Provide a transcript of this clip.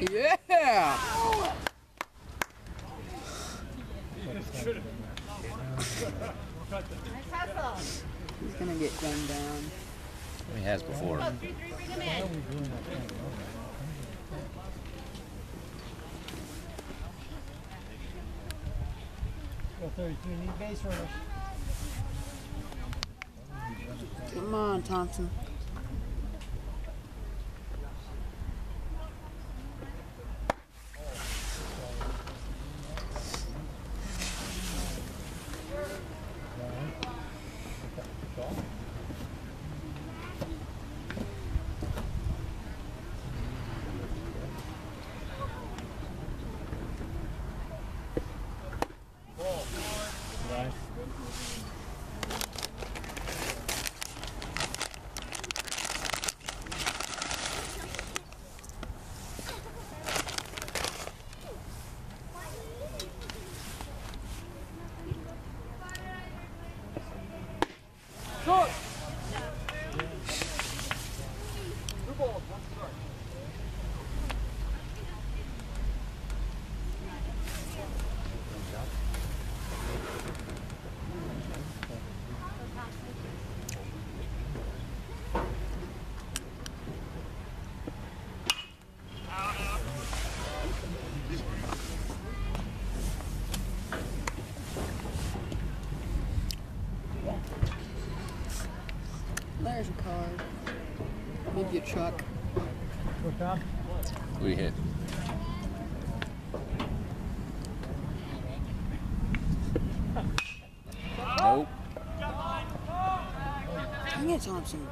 Yeah! He's gonna get gunned down. He has before. Why are we doing? Go 33, need base runners. Come on, Thompson. 있어. 이. There's a card. Move your truck. What Tom. We hit. Nope. Dang it, Thompson.